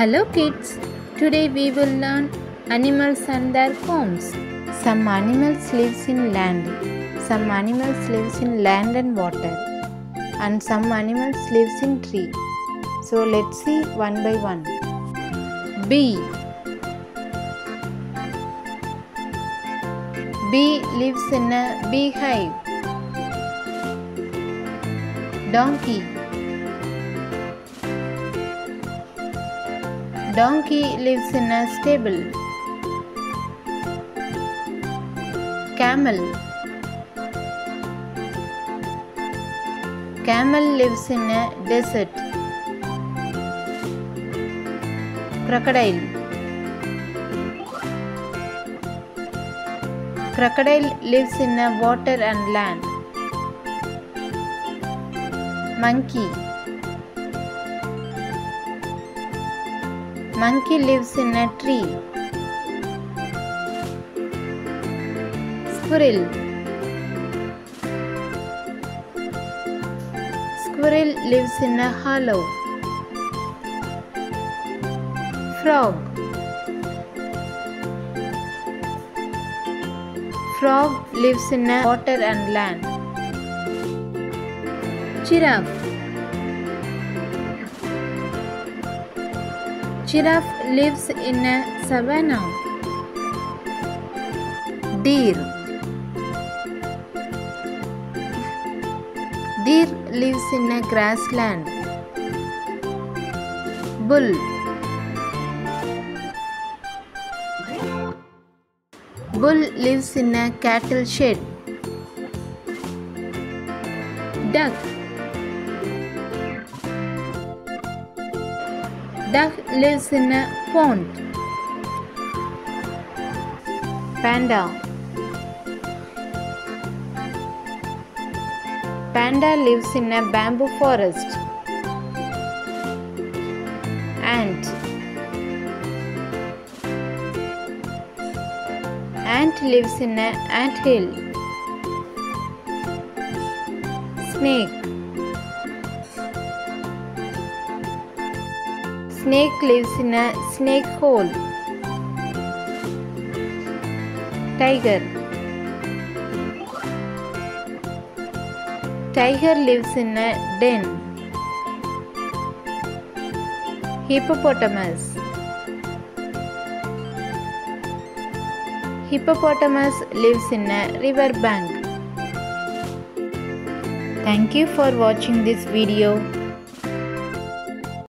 Hello kids, today we will learn animals and their homes. Some animals lives in land, some animals lives in land and water, and some animals lives in tree. So let's see one by one. Bee Bee lives in a beehive. Donkey Donkey lives in a stable. Camel Camel lives in a desert. Crocodile Crocodile lives in a water and land. Monkey Monkey lives in a tree. Squirrel Squirrel lives in a hollow. Frog Frog lives in a water and land. Giraffe Giraffe lives in a savanna. Deer Deer lives in a grassland. Bull Bull lives in a cattle shed. Duck Duck lives in a pond. Panda Panda lives in a bamboo forest. Ant Ant lives in a ant hill. Snake Snake lives in a snake hole. Tiger Tiger lives in a den. Hippopotamus Hippopotamus lives in a river bank. Thank you for watching this video.